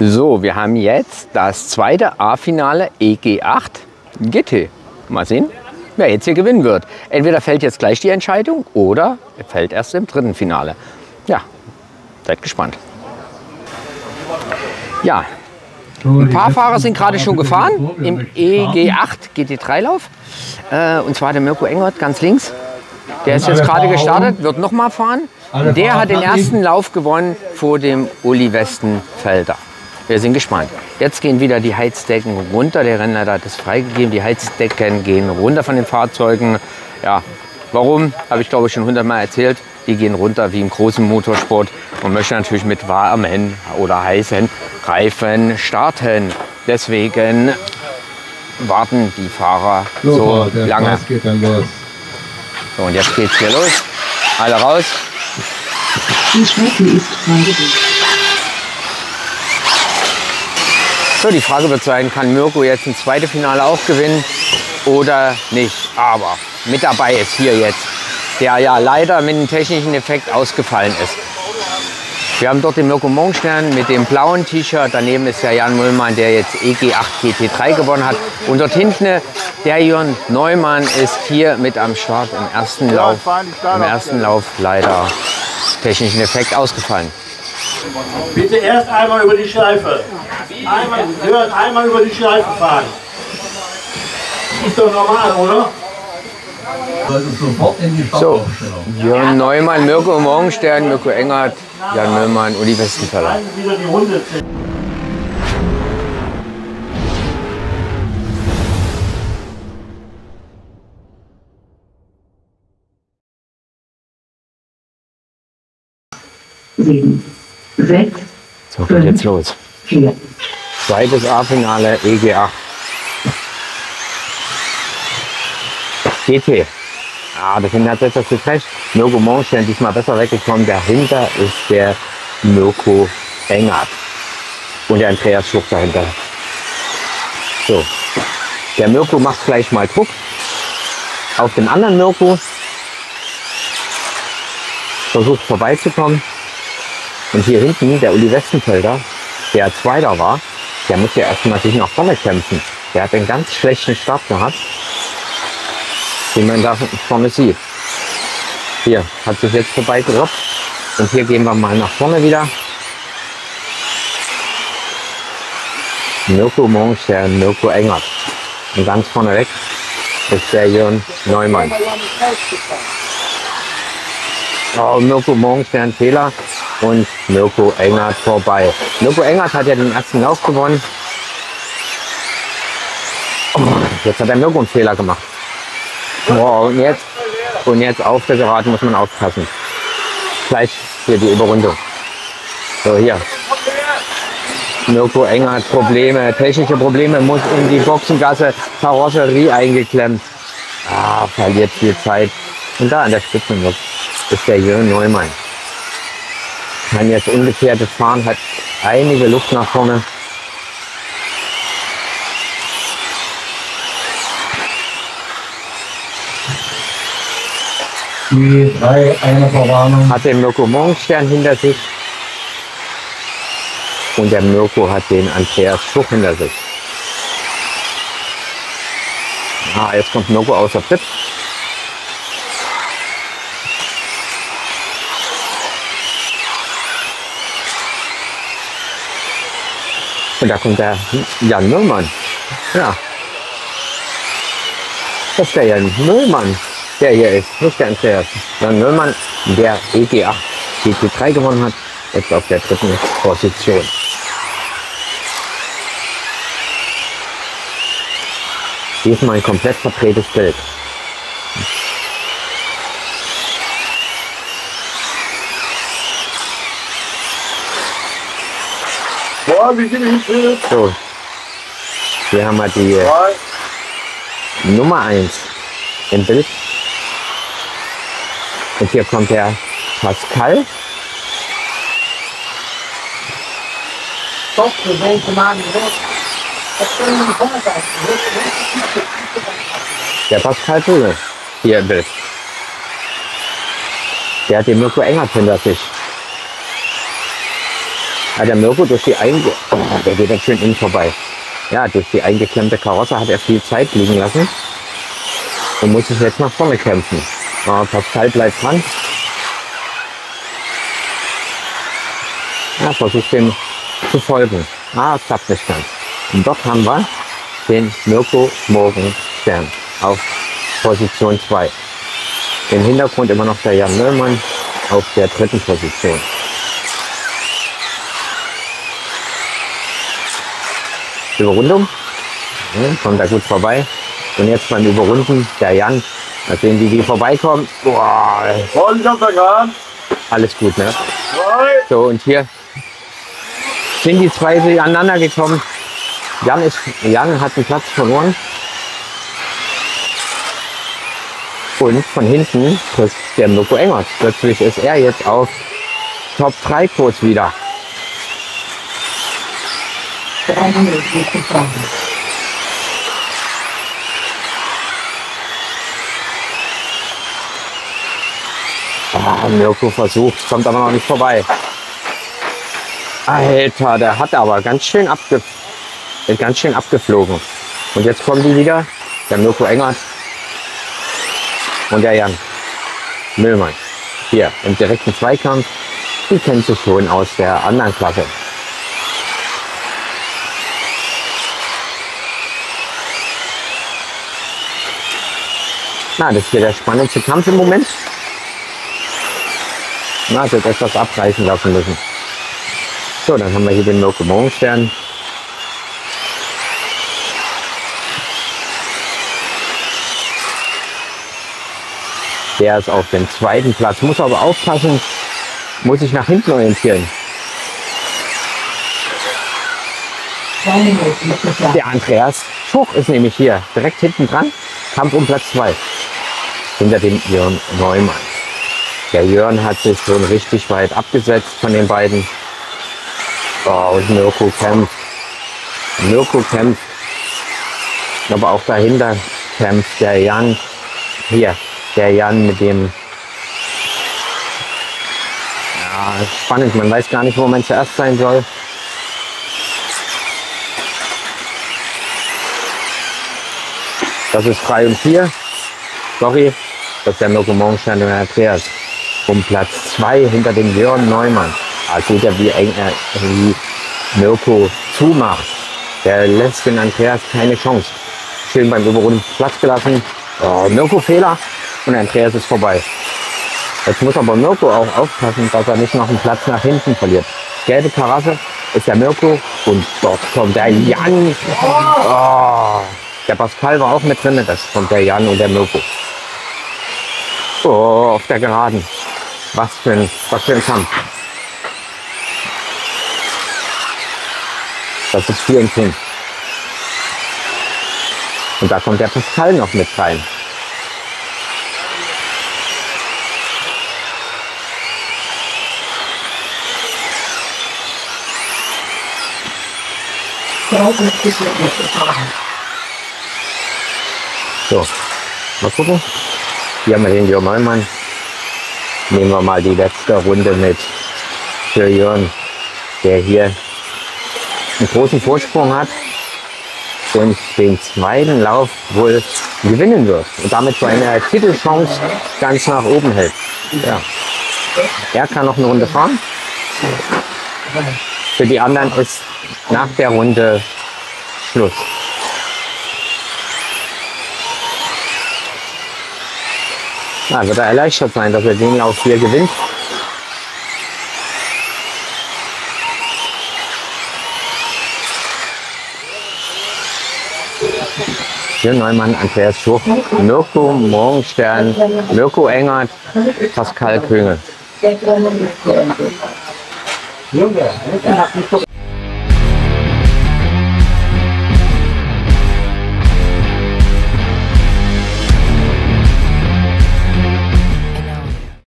So, wir haben jetzt das zweite A-Finale EG8 GT. Mal sehen, wer jetzt hier gewinnen wird. Entweder fällt jetzt gleich die Entscheidung oder er fällt erst im dritten Finale. Ja, seid gespannt. Ja, ein paar Fahrer sind gerade schon gefahren im EG8 GT3-Lauf. Äh, und zwar der Mirko Engert ganz links. Der ist jetzt gerade gestartet, wird noch mal fahren. Der hat den ersten Lauf gewonnen vor dem Uli Westenfelder. Wir sind gespannt. Jetzt gehen wieder die Heizdecken runter. Der Rennleiter hat es freigegeben. Die Heizdecken gehen runter von den Fahrzeugen. Ja, warum? Habe ich glaube ich schon hundertmal erzählt. Die gehen runter wie im großen Motorsport und möchten natürlich mit warmen oder heißen Reifen starten. Deswegen warten die Fahrer so der lange. Spaß geht dann los. So, und jetzt geht's hier los. Alle raus. Die Strecke ist freigelegt. So, die Frage wird sein, kann Mirko jetzt ein zweites Finale auch gewinnen oder nicht? Aber mit dabei ist hier jetzt, der ja leider mit einem technischen Effekt ausgefallen ist. Wir haben dort den Mirko Morgenstern mit dem blauen T-Shirt. Daneben ist der Jan Müllmann, der jetzt EG8 GT3 gewonnen hat. Und dort hinten der Jörn Neumann ist hier mit am Start im ersten Lauf. Im ersten Lauf leider technischen Effekt ausgefallen. Bitte erst einmal über die Schleife. Einmal, Jörn, einmal über die Schleife fahren. Ist doch normal, oder? Also sofort in die So. Jörn Neumann, Mirko Morgenstern, Mirko Engert, Jan Müllmann, Uli Westenfeller. Sieben, sechs, So, geht jetzt los. Vier, Zweites A-Finale EG8. GT. Ah, der Kinder hat das recht. Mirko Morgenstern diesmal besser weggekommen. Dahinter ist der Mirko Engert. Und der Andreas Schuch dahinter. So. Der Mirko macht gleich mal Druck auf den anderen Mirko. Versucht vorbeizukommen. Und hier hinten, der Uli Westenfelder, der Zweiter war, der muss ja erstmal sich nach vorne kämpfen. Der hat einen ganz schlechten Start gehabt, den man da vorne sieht. Hier, hat sich jetzt vorbeigerobbt. Und hier gehen wir mal nach vorne wieder. Mirko Morgenstern, Mirko Engert. Und ganz vorne weg ist der Jörn Neumann. Oh, Mirko Morgenstern Fehler und Mirko Engert vorbei. Mirko Engert hat ja den ersten Lauf gewonnen. Jetzt hat der Mirko einen Fehler gemacht. Oh, und jetzt, und jetzt auf der Gerade muss man aufpassen. Gleich hier die Überrundung. So, hier. Mirko Engert Probleme, technische Probleme, muss in die Boxengasse, Karosserie eingeklemmt. Ah, verliert viel Zeit. Und da an der Spitze ist der Jörn Neumann. Kann jetzt umgekehrtes fahren, hat einige Luft nach vorne. Die drei, eine Verwarnung. Hat den Mirko Morgenstern hinter sich. Und der Mirko hat den Andreas Schuch hinter sich. Ah, jetzt kommt Mirko außer Tritt. Und da kommt der Jan Müllmann. Ja. Das ist der Jan Müllmann, der hier ist, nicht der Andreas. Jan Müllmann, der EG8 GT3 gewonnen hat, jetzt auf der dritten Position. Diesmal ein komplett verdrehtes Bild. Boah, wie viel Hilfe? So. Hier haben wir die. Nummer 1 im Bild. Und hier kommt der Pascal. Der Pascal Böhle hier im Bild. Der hat den Mirko Engert hinter sich. Ja, der Mirko durch die einge... Oh, der geht jetzt schön innen vorbei. Ja, durch die eingeklemmte Karosse hat er viel Zeit liegen lassen und muss sich jetzt nach vorne kämpfen. Ja, Pascal bleibt dran. Ja, versucht dem zu folgen. Ah, klappt nicht ganz. Und dort haben wir den Mirko Morgenstern auf Position 2. Im Hintergrund immer noch der Jan Möllmann auf der dritten Position. Überrundung. Ja, kommt da gut vorbei. Und jetzt beim Überrunden der Jan. Mal sehen, wie die vorbeikommen. Boah, alles gut, ne? So, und hier sind die zwei so aneinander gekommen. Jan, ist, Jan hat den Platz verloren. Und von hinten ist der Mirko Engert. Plötzlich ist er jetzt auf Top 3 Kurs wieder. Minuten gefahren. Ah, Mirko versucht, kommt aber noch nicht vorbei. Alter, der hat aber ganz schön, abge ist ganz schön abgeflogen. Und jetzt kommen die wieder, der Mirko Engert und der Jan Müllmann. Hier im direkten Zweikampf. Die kennt sich schon aus der anderen Klasse. Na, das ist hier der spannendste Kampf im Moment. Na, hat jetzt etwas abreißen lassen müssen. So, dann haben wir hier den Mirko Morgenstern. Der ist auf dem zweiten Platz, muss aber aufpassen, muss sich nach hinten orientieren. Der Andreas Schuch ist nämlich hier, direkt hinten dran, Kampf um Platz 2. Hinter dem Jörn Neumann. Der Jörn hat sich schon richtig weit abgesetzt von den beiden. Oh, und Mirko kämpft. Mirko kämpft. Aber auch dahinter kämpft der Jan. Hier, der Jan mit dem. Ja, spannend. Man weiß gar nicht, wo man zuerst sein soll. Das ist 3 und 4. Sorry, das ist der Mirko Morgenstern der Andreas. Um Platz 2 hinter dem Jörn Neumann. Ah, seht ihr, wie eng er wie Mirko zumacht. Der lässt den Andreas keine Chance. Schön beim Überrunden Platz gelassen. Oh, Mirko Fehler und Andreas ist vorbei. Jetzt muss aber Mirko auch aufpassen, dass er nicht noch einen Platz nach hinten verliert. Gelbe Terrasse ist der Mirko und dort kommt der Jan. Oh, der Pascal war auch mit drin, das kommt der Jan und der Mirko. Oh, auf der Geraden. Was für ein, was für ein Kampf. Das ist 4 und 5. Und da kommt der Pascal noch mit rein. So, mal gucken. Hier haben wir den Jörn Neumann. Nehmen wir mal die letzte Runde mit für Jörn, der hier einen großen Vorsprung hat und den zweiten Lauf wohl gewinnen wird und damit seine Titelchance ganz nach oben hält. Ja. Er kann noch eine Runde fahren. Für die anderen ist nach der Runde Schluss. Na, wird er erleichtert sein, dass er den Lauf hier gewinnt. Jörn Neumann, Andreas Schuch, Mirko Morgenstern, Mirko Engert, Pascal Köngel.